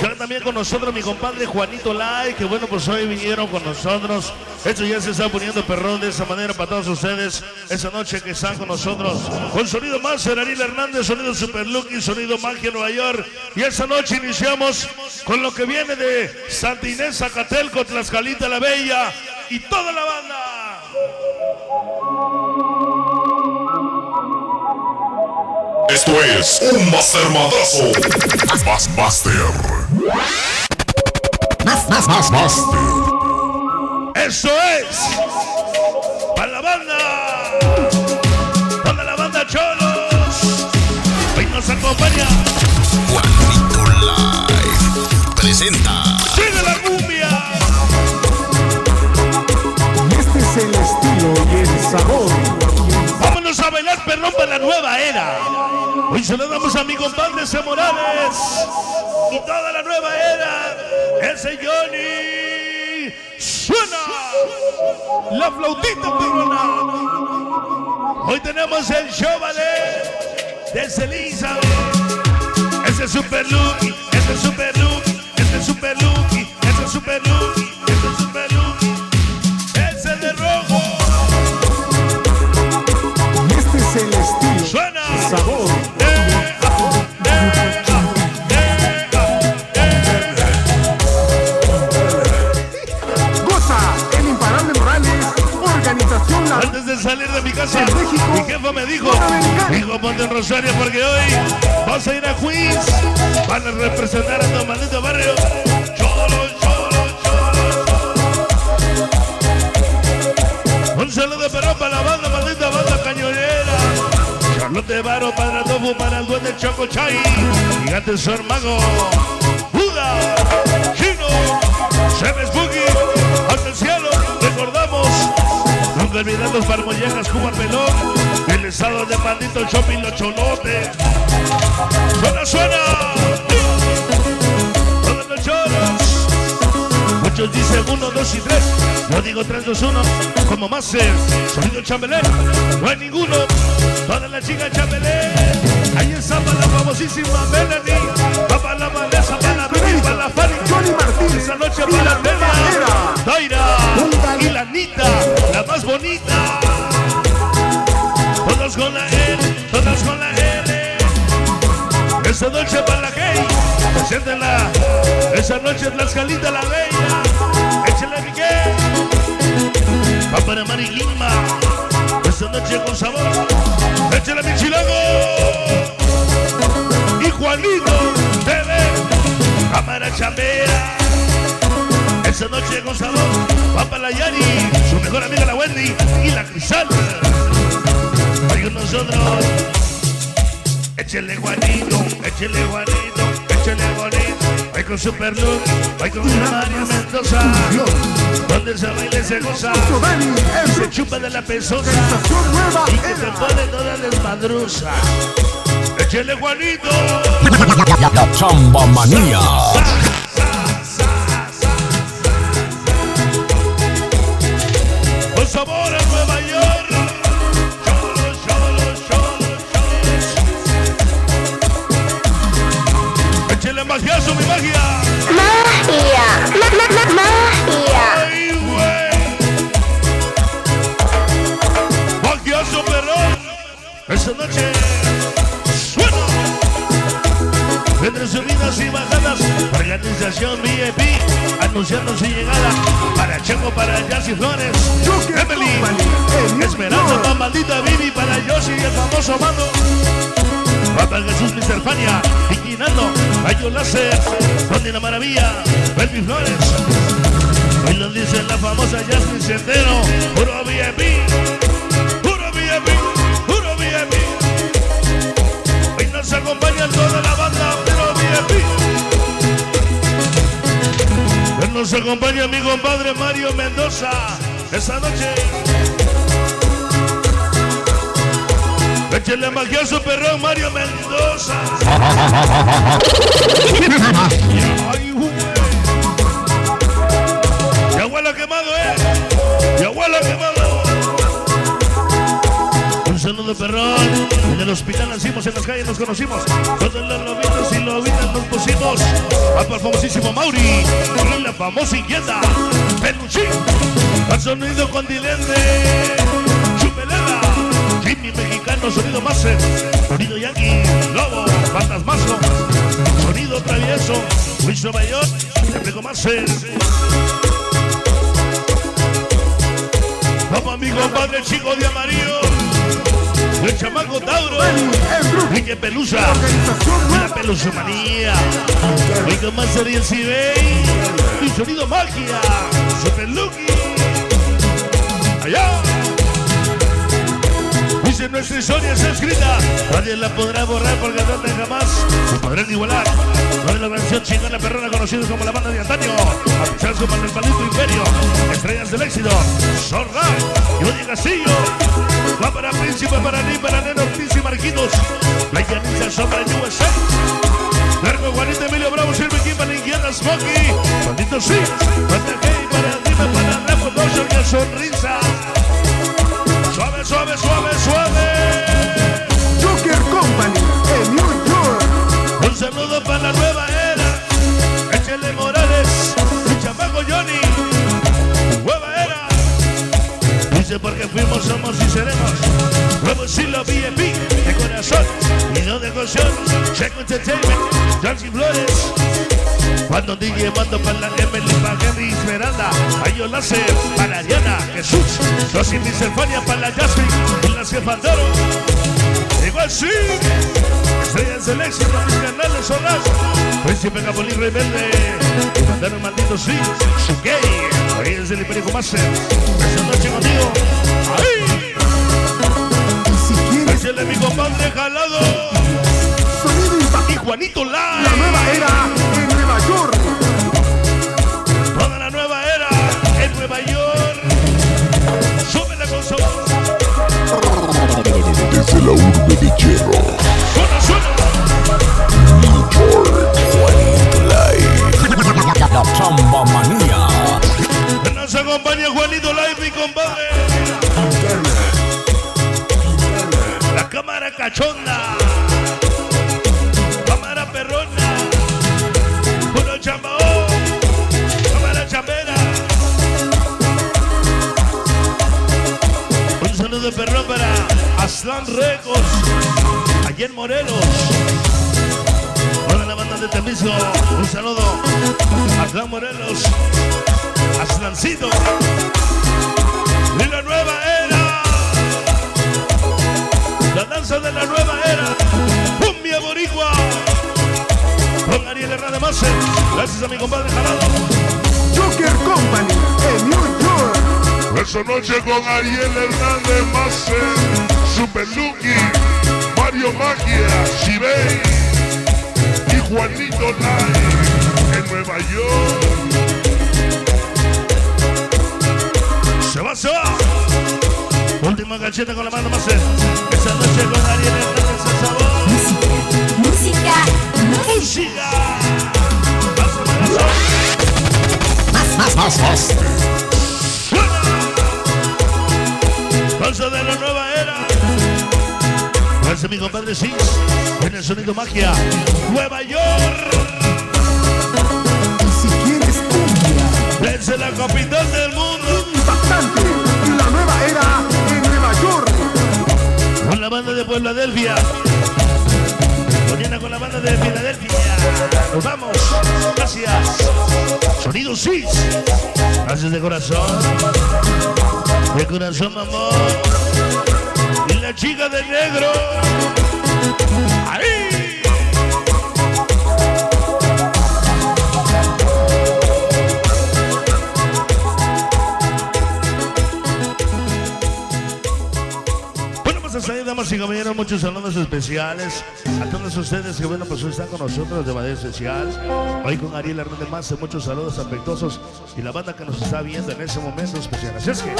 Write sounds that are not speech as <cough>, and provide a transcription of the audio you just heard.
Acá también con nosotros mi compadre Juanito Lai, que bueno, pues hoy vinieron con nosotros. Esto ya se está poniendo perrón de esa manera para todos ustedes. Esa noche que están con nosotros. Con sonido más, Ariel Hernández, sonido Super Lucky, sonido Magia Nueva York. Y esa noche iniciamos con lo que viene de Santa Inés, Zacatelco, Tlaxcalita la Bella y toda la banda. Esto es un Master Madrazo. Master. Más, más, más Master. Eso es. Para a perrón para la nueva era. Hoy se lo damos a mi compadre C. Morales. Y toda la nueva era. Ese Johnny. Suena. La flautita perrona. Hoy tenemos el show. De Celisa. Ese es casa, mi jefa me dijo, hijo, ponte en Rosario porque hoy vas a ir a Queens. Van a representar a tu maldito barrio. Cholo, cholo, cholo. Un saludo perro para la banda, maldita banda cañonera. Charlotte Baro, Padre Tofu, para el duende Choco Chay. Gigante Sor Mago. Buda, Chino, Seven Spooky, hasta el cielo, recordamos. Para Mollejas, Cuba Pelón, el estado de maldito shopping Los Cholotes. Suena, suena. Los. Muchos dicen uno, dos y tres. Yo digo tres, dos, uno. Como Master, sonido chambelé. No hay ninguno. Toda la chica chambelé. Ahí está para la famosísima noche para la gay, siéntela. Esa noche Tlaxcalita la bella. Échale Miguel. Va para Mari Lima. Esa noche con sabor. Échale mi chilago. Y Juanito TV. Cámara chambera. Esa noche con sabor. Va para la Yari. Su mejor amiga la Wendy. Y la Crisal. Ahí con nosotros. Échele Juanito, échele Juanito, échele bonito. Voy con Super Look, voy con Mario Mendoza. Donde se baila y se goza. Se chupa de la pesosa. Sensación nueva Y que se pone toda desmadruza. Échele Juanito. La Chamba Manía. Organización VIP, anunciando su llegada para Checo, para Jazzy Flores, Emily, Esperanza, para maldita Vivi, para Yossi y el famoso Mando. Papa Jesús, Mr. Fania, Vicky Nando, Rayo Láser, Tony la Maravilla, Belvi Flores. Hoy lo dice la famosa Jasmine Centeno, puro VIP, puro VIP, puro VIP. Hoy nos acompaña toda la banda, puro VIP. Nos acompaña mi compadre Mario Mendoza, esta noche. Échale magia a su perrón Mario Mendoza. <laughs> Ay, güey. Ya huele a quemado, eh. En el hospital nacimos, en las calles nos conocimos. Todos los lobitos y lobitas nos pusimos. Para el famosísimo Mauri y la famosa inquieta Peluchín. Al sonido continente. Chupelera. Jimmy mexicano, sonido máster. Sonido Yankee, Lobo, Fantasmazo. Sonido travieso. Luis Mayor, Replico Máster. Vamos amigo, padre chico de amarillo. El chamaco Tauro. Niña Pelusa. La pelusa manía. Oiga más sería el Cibey. Y sonido magia. Super Lucky. Allá. Dice nuestra historia está escrita. Nadie la podrá borrar porque no jamás se podrán igualar. No la canción chingona perrona conocidos como la banda de antaño. A pisar su el palito imperio. Estrellas del éxito. Zorra. Y Oye Castillo. Va para Príncipe, para mí, para Neno, y Marquitos. La llanita sombra en USA. Largo Juanito Emilio Bravo, sirve aquí para Inquieta Smokey. Maldito sí. Para Gay, para Dime, para Rafa Dodger y a porque fuimos, somos y seremos. Nuevo estilo VIP, de corazón y no de emoción. Check Entertainment, Johnny Flores. Cuando DJ mando para la Emily, para Henry Esmeralda, Ayo Láser, para Ariana, Jesús, Rosy Miserfania, para la Jasmine, y la Cefandoro. Igual sí. Estrellas del éxito, mis canales solas. Príncipe Capolín Rebelde. Y mandar un maldito sí. Su gay. Ahí es el Imperio Master. Esta noche contigo. Ahí. Y si quieres Es el mi compadre jalado. sonido Y impactante. Juanito La Live. nueva era en Nueva York. Toda la nueva era en Nueva York. Súbela con sabor. Desde la urbe de hierro, Suena, suena. La chamba manía. Nos acompaña Juanito Live, cachonda. Cámara perrona. Puro chambao. Cámara chambera. Un saludo perrón para Aslan Records. Allá en Morelos. Hola la banda de Temisco. Un saludo. Aslan Morelos. Aslancito. De la nueva era. Gracias a mi compadre Jalado. Joker Company en New York. esta noche con Ariel Hernández Macer, Super Lucky, Mario Magia, Shibei y Juanito Live en Nueva York. Se va, se va. Última cacheta con la mano Macer. Esta noche con Ariel Hernández el sabor. Música. Música. Más, más, Más, más. Danza de la nueva era. Gracias mi compadre Six. En el sonido magia. Nueva York. Y si quieres cumbia Desde la capital del mundo. impactante. La nueva era en Nueva York. Con la banda de Puebladelfia. Mañana con la banda de Filadelfia. Nos vamos. Gracias. Sonido Sis. Gracias de corazón. De corazón, amor. Y la chica de negro. Ahí. Pues hasta ahí, damas y caballeros, muchos saludos especiales a todos ustedes que, bueno, pues están con nosotros de manera especial. Hoy con Ariel Hernández Más, muchos saludos afectuosos y la banda que nos está viendo en ese momento especial. Así es que,